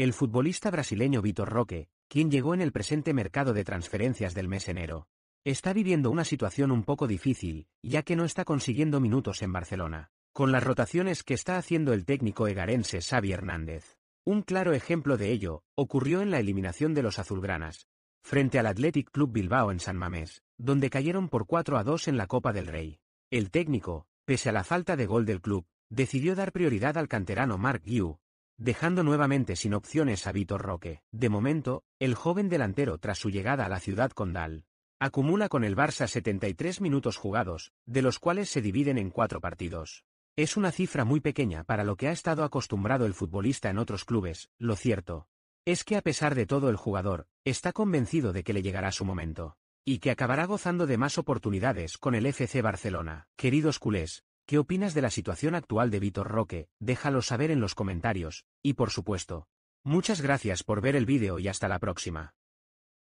El futbolista brasileño Vitor Roque, quien llegó en el presente mercado de transferencias del mes enero, está viviendo una situación un poco difícil, ya que no está consiguiendo minutos en Barcelona, con las rotaciones que está haciendo el técnico egarense Xavi Hernández. Un claro ejemplo de ello ocurrió en la eliminación de los azulgranas, frente al Athletic Club Bilbao en San Mamés, donde cayeron por 4 a 2 en la Copa del Rey. El técnico, pese a la falta de gol del club, decidió dar prioridad al canterano Mark Guiu, dejando nuevamente sin opciones a Vitor Roque. De momento, el joven delantero tras su llegada a la ciudad condal, acumula con el Barça 73 minutos jugados, de los cuales se dividen en cuatro partidos. Es una cifra muy pequeña para lo que ha estado acostumbrado el futbolista en otros clubes, lo cierto. Es que a pesar de todo el jugador, está convencido de que le llegará su momento. Y que acabará gozando de más oportunidades con el FC Barcelona. Queridos culés, ¿qué opinas de la situación actual de Vitor Roque? Déjalo saber en los comentarios, y por supuesto. Muchas gracias por ver el vídeo y hasta la próxima.